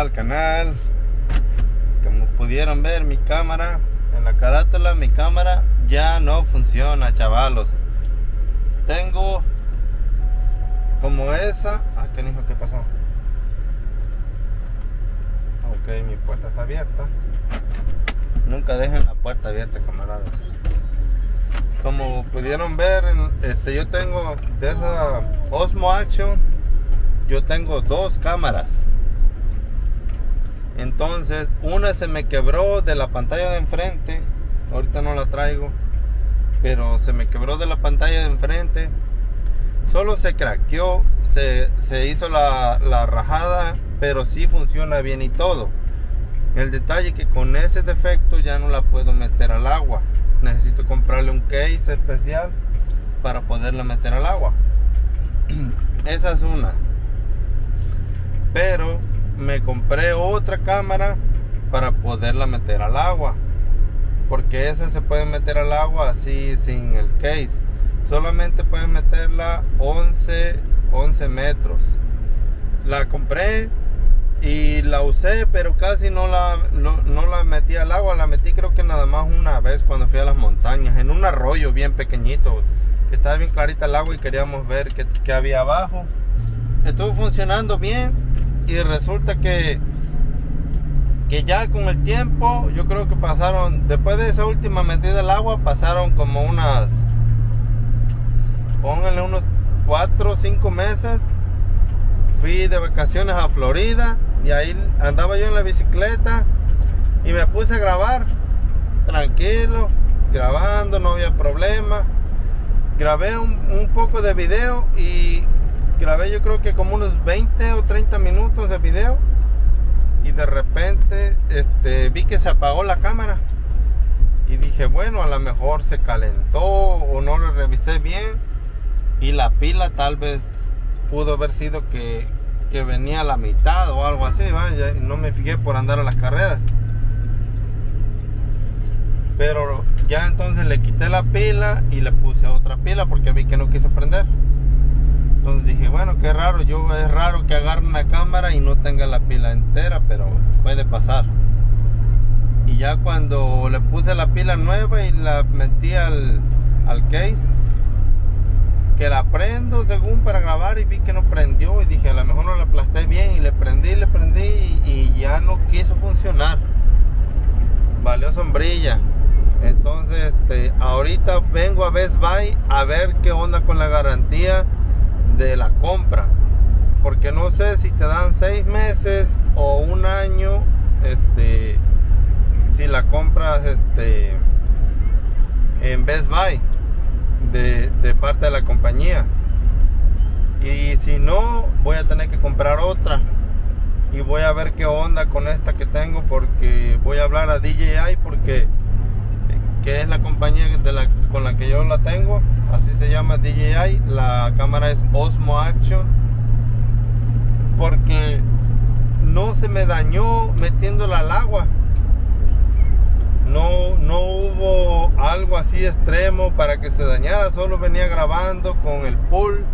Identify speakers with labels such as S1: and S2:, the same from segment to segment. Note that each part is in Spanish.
S1: al canal. Como pudieron ver mi cámara, en la carátula mi cámara ya no funciona chavalos. Tengo como esa, ah qué dijo que pasó. Ok, mi puerta está abierta. Nunca dejen la puerta abierta camaradas. Como pudieron ver, este, yo tengo de esa Osmo Action yo tengo dos cámaras. Entonces, una se me quebró de la pantalla de enfrente. Ahorita no la traigo. Pero se me quebró de la pantalla de enfrente. Solo se craqueó. Se, hizo la, la, rajada. Pero sí funciona bien y todo. El detalle que con ese defecto ya no la puedo meter al agua. Necesito comprarle un case especial para poderla meter al agua. Esa es una pero me compré otra cámara para poderla meter al agua porque esa se puede meter al agua así sin el case. Solamente pueden meterla 11 11 metros. La compré y la usé pero casi no la no, la metí al agua. La metí creo que nada más una vez cuando fui a las montañas en un arroyo bien pequeñito que estaba bien clarita el agua y queríamos ver qué había abajo. Estuvo funcionando bien y resulta que que ya con el tiempo yo creo que pasaron después de esa última metida al agua pasaron como unas pónganle unos 4 o 5 meses fui de vacaciones a Florida y ahí andaba yo en la bicicleta y me puse a grabar tranquilo grabando no había problema grabé un poco de video y grabé yo creo que como unos 20 o 30 minutos de video y de repente este, vi que se apagó la cámara y dije bueno a lo mejor se calentó o no lo revisé bien y la pila tal vez pudo haber sido que, que venía a la mitad o algo así vaya no me fijé por andar a las carreras pero ya entonces le quité la pila y le puse otra pila porque vi que no quiso prender entonces dije, bueno, qué raro, yo es raro que agarre una cámara y no tenga la pila entera, pero puede pasar. Y ya cuando le puse la pila nueva y la metí al, case, que la prendo según para grabar y vi que no prendió y dije, a lo mejor no la aplasté bien y le prendí, le prendí y, y ya no quiso funcionar. Valió sombrilla. Entonces, este, ahorita vengo a Best Buy a ver qué onda con la garantía de la compra. Porque no sé si te dan seis meses o un año. Este. Si la compras este. En Best Buy. De, parte de la compañía. Y si no, voy a tener que comprar otra. Y voy a ver qué onda con esta que tengo. Porque voy a hablar a DJI. Porque que es la compañía de la, con la que yo la tengo así se llama DJI la cámara es Osmo Action. Porque no se me dañó metiéndola al agua. No, no hubo algo así extremo para que se dañara. Solo venía grabando con el pool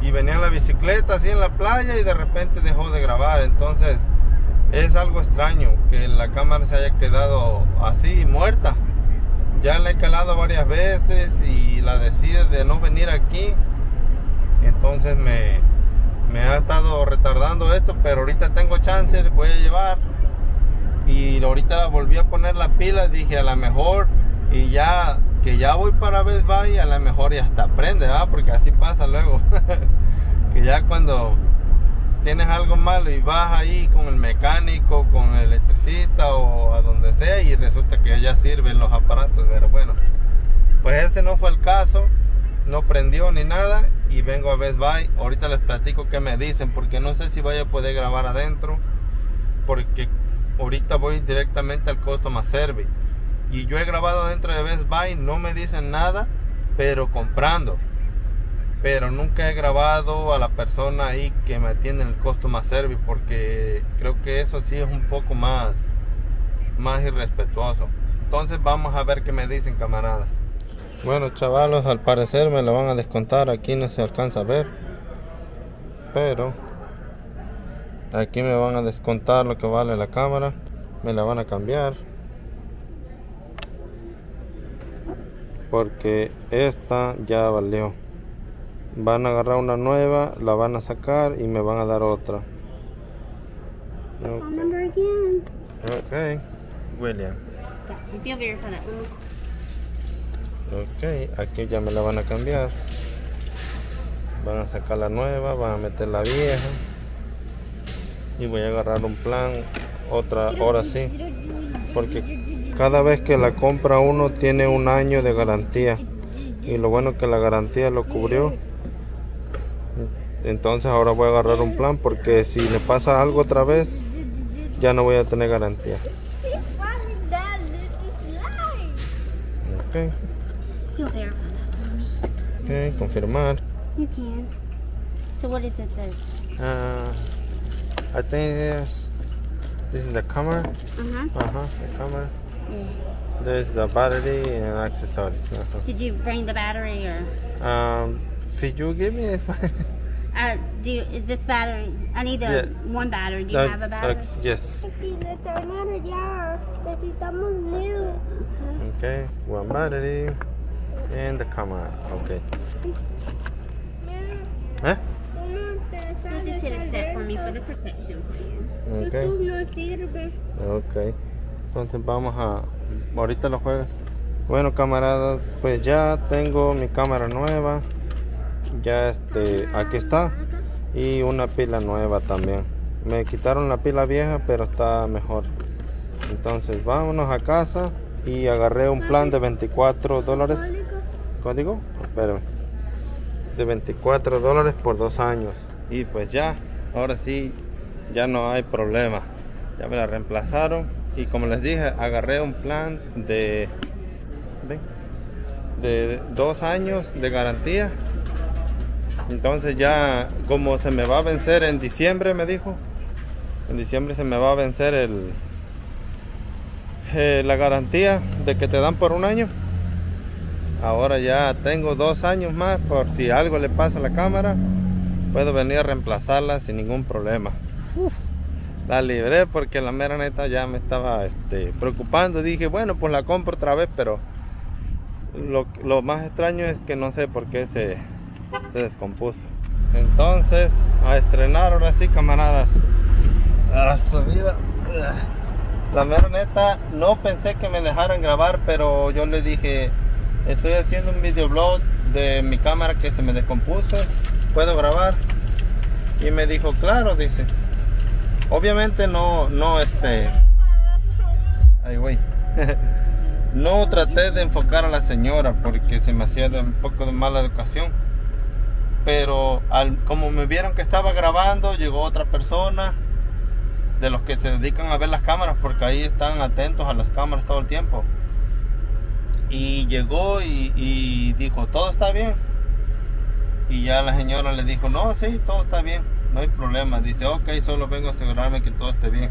S1: y venía en la bicicleta así en la playa y de repente dejó de grabar. Entonces es algo extraño que la cámara se haya quedado así muerta ya la he calado varias veces y la decide de no venir aquí. Entonces me, me ha estado retardando esto, pero ahorita tengo chance, voy a llevar. Y ahorita la volví a poner la pila, dije a lo mejor y ya que ya voy para Best Buy, a lo mejor ya hasta prende, porque así pasa luego. que ya cuando tienes algo malo y vas ahí con el mecánico, con el electricista o a donde y resulta que ya sirven los aparatos, pero bueno, pues ese no fue el caso, no prendió ni nada y vengo a Best Buy, ahorita les platico qué me dicen porque no sé si voy a poder grabar adentro porque ahorita voy directamente al Customer Service. Y yo he grabado dentro de Best Buy, no me dicen nada, pero comprando. Pero nunca he grabado a la persona ahí que me atiende en el customer service porque creo que eso sí es un poco más más irrespetuoso. Entonces vamos a ver qué me dicen camaradas. Bueno chavalos al parecer me lo van a descontar. Aquí no se alcanza a ver. Pero aquí me van a descontar lo que vale la cámara. Me la van a cambiar. Porque esta ya valió. Van a agarrar una nueva la van a sacar y me van a dar otra. Ok William. Ok aquí ya me la van a cambiar. Van a sacar la nueva van a meter la vieja. Y voy a agarrar un plan otra hora sí. Porque cada vez que la compra uno tiene un año de garantía. Y lo bueno que la garantía lo cubrió. Entonces ahora voy a agarrar un plan porque si le pasa algo otra vez ya no voy a tener garantía ok You'll verify that for me. ok confirmar
S2: you can so what is it then?
S1: Uh, I think this, this is the camera.
S2: Uh-huh.
S1: Uh-huh, the camera.
S2: Yeah.
S1: There's the battery and accessories.
S2: Did you bring the battery or?
S1: Um, if you give me, it's fine.
S2: Uh, do you, is this battery? I need the
S1: Yeah.
S2: one battery. Do you
S1: Uh,
S2: have a
S1: uh,
S2: battery?
S1: yes.
S3: ya. Necesitamos new.
S1: Okay, one battery and the camera. Okay. ¿Eh?
S2: You just hit accept for me for the protection plan.
S1: Okay.
S3: YouTube no sirve.
S1: Ok. Entonces vamos a... Ahorita lo juegas. Bueno camaradas, pues ya tengo mi cámara nueva. Ya este, aquí está. Y una pila nueva también. Me quitaron la pila vieja, pero está mejor. Entonces vámonos a casa. Y agarré un plan de 24 dólares. ¿Código? Espérame. De 24 dólares por dos años. Y pues ya, ahora sí, ya no hay problema. Ya me la reemplazaron. Y como les dije, agarré un plan de, de dos años de garantía. Entonces ya, como se me va a vencer en diciembre, me dijo. En diciembre se me va a vencer el, eh, la garantía de que te dan por un año. Ahora ya tengo dos años más por si algo le pasa a la cámara. Puedo venir a reemplazarla sin ningún problema. Uf, la libré porque la mera neta ya me estaba este, preocupando. Dije, bueno, pues la compro otra vez, pero lo, lo más extraño es que no sé por qué se, se descompuso. Entonces, a estrenar ahora sí, camaradas. A subida. La mera neta, no pensé que me dejaran grabar, pero yo le dije, estoy haciendo un videoblog de mi cámara que se me descompuso. ¿Puedo grabar? Y me dijo, claro, dice. Obviamente no, no, este... Ay, güey. no traté de enfocar a la señora porque se me hacía un poco de mala educación. Pero como me vieron que estaba grabando, llegó otra persona de los que se dedican a ver las cámaras porque ahí están atentos a las cámaras todo el tiempo. Y llegó y, y dijo, todo está bien. Y ya la señora le dijo, no, sí, todo está bien, no hay problema. Dice, ok, solo vengo a asegurarme que todo esté bien.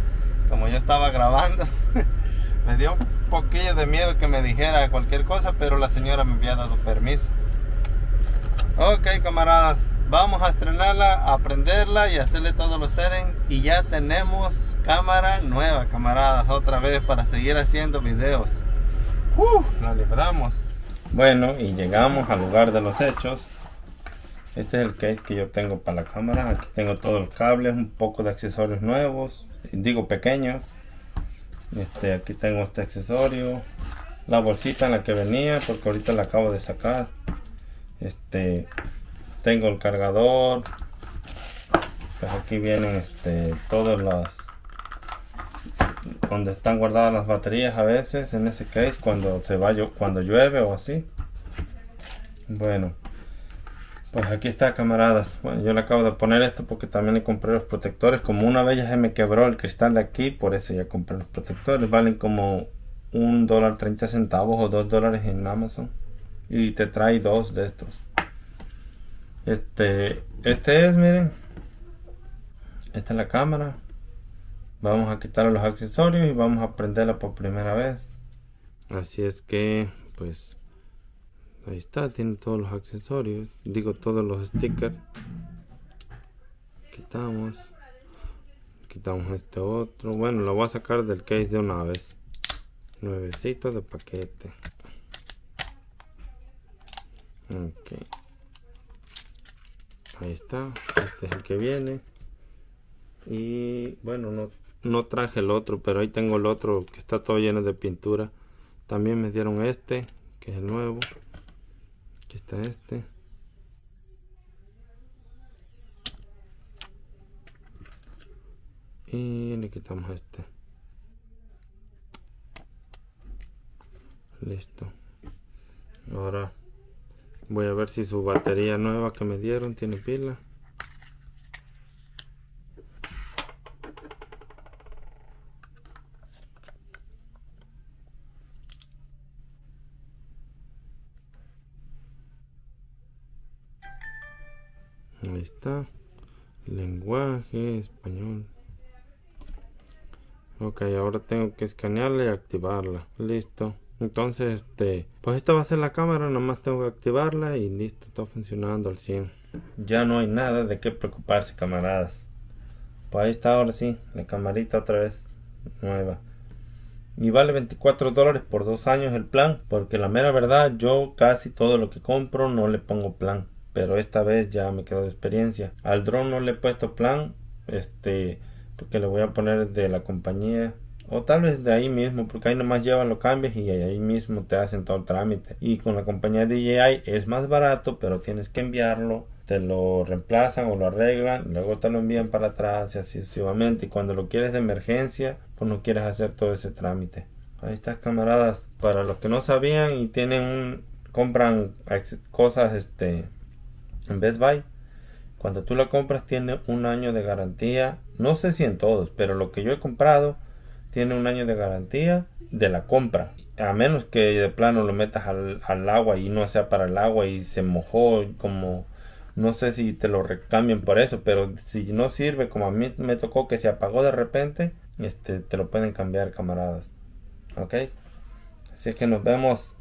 S1: Como yo estaba grabando, me dio un poquillo de miedo que me dijera cualquier cosa, pero la señora me había dado permiso. Ok, camaradas, vamos a estrenarla, aprenderla y hacerle todos los settings. Y ya tenemos cámara nueva, camaradas, otra vez para seguir haciendo videos. ¡Uf! La libramos. Bueno, y llegamos al lugar de los hechos. Este es el case que yo tengo para la cámara. Aquí tengo todo el cable, un poco de accesorios nuevos, digo pequeños. Este, aquí tengo este accesorio, la bolsita en la que venía, porque ahorita la acabo de sacar. Este, tengo el cargador. Pues aquí vienen este, todas las donde están guardadas las baterías a veces en ese case cuando se va cuando llueve o así. Bueno. Pues aquí está camaradas, bueno, yo le acabo de poner esto porque también le compré los protectores, como una vez ya se me quebró el cristal de aquí, por eso ya compré los protectores, valen como un dólar 30 centavos o dos dólares en Amazon y te trae dos de estos. Este, este es, miren, esta es la cámara, vamos a quitar los accesorios y vamos a prenderla por primera vez. Así es que, pues... Ahí está, tiene todos los accesorios, digo todos los stickers. Quitamos. quitamos este otro bueno lo voy a sacar del case de una vez nuevecitos de paquete ok. Ahí está. Este es el que viene. Y bueno no, no traje el otro pero ahí tengo el otro que está todo lleno de pintura. También me dieron este que es el nuevo. Aquí está este. Y le quitamos este. Listo. Ahora voy a ver si su batería nueva que me dieron tiene pila. Ahí está. Lenguaje español. Ok ahora tengo que escanearla y activarla. Listo entonces este pues esta va a ser la cámara nomás tengo que activarla y listo está funcionando al 100 ya no hay nada de qué preocuparse camaradas. Pues ahí está ahora sí la camarita otra vez nueva. Y vale 24 dólares por dos años el plan porque la mera verdad yo casi todo lo que compro no le pongo plan pero esta vez ya me quedo de experiencia. Al drone no le he puesto plan este que le voy a poner de la compañía o tal vez de ahí mismo porque ahí nomás llevan los cambios y ahí mismo te hacen todo el trámite. Y con la compañía DJI es más barato pero tienes que enviarlo te lo reemplazan o lo arreglan luego te lo envían para atrás y así sucesivamente. Y cuando lo quieres de emergencia pues no quieres hacer todo ese trámite. Ahí camaradas. Para los que no sabían y tienen un compran cosas este en Best Buy cuando tú la compras tiene un año de garantía. No sé si en todos, pero lo que yo he comprado tiene un año de garantía de la compra. A menos que de plano lo metas al, agua y no sea para el agua y se mojó como no sé si te lo recambien por eso, pero si no sirve como a mí me tocó que se apagó de repente, este te lo pueden cambiar camaradas. ¿Ok? Así que nos vemos.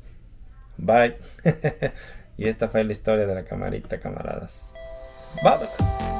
S1: Bye. y esta fue la historia de la camarita camaradas. Vámonos.